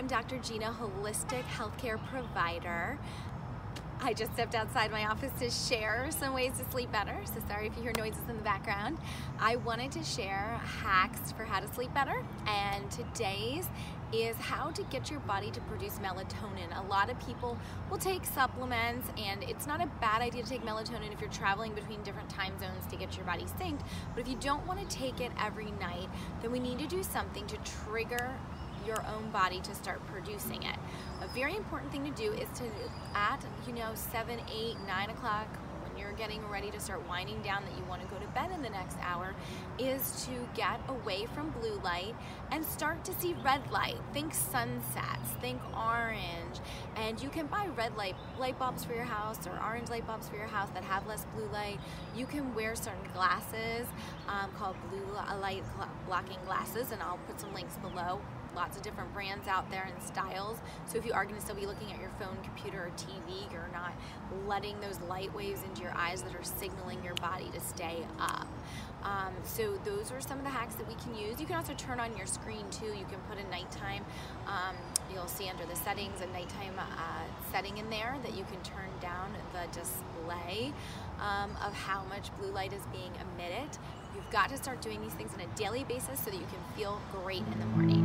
Dr. Gina, holistic healthcare provider. I just stepped outside my office to share some ways to sleep better, so sorry if you hear noises in the background. I wanted to share hacks for how to sleep better, and today's is how to get your body to produce melatonin. A lot of people will take supplements, and it's not a bad idea to take melatonin if you're traveling between different time zones to get your body synced. But if you don't want to take it every night, then we need to do something to trigger your own body to start producing it. A very important thing to do is to, at you know, 7, 8, 9 o'clock, you're getting ready to start winding down that you want to go to bed in the next hour, is to get away from blue light and start to see red light. Think sunsets, think orange, and you can buy red light light bulbs for your house or orange light bulbs for your house that have less blue light. You can wear certain glasses um, called blue light blocking glasses, and I'll put some links below lots of different brands out there and styles. So if you are going to still be looking at your phone, computer, or TV, you're not letting those light waves into your eyes that are signaling your body to stay up. Um, so those are some of the hacks that we can use. You can also turn on your screen too. You can put a nighttime, um, you'll see under the settings a nighttime uh, setting in there that you can turn down the display um, of how much blue light is being emitted. You've got to start doing these things on a daily basis so that you can feel great in the morning.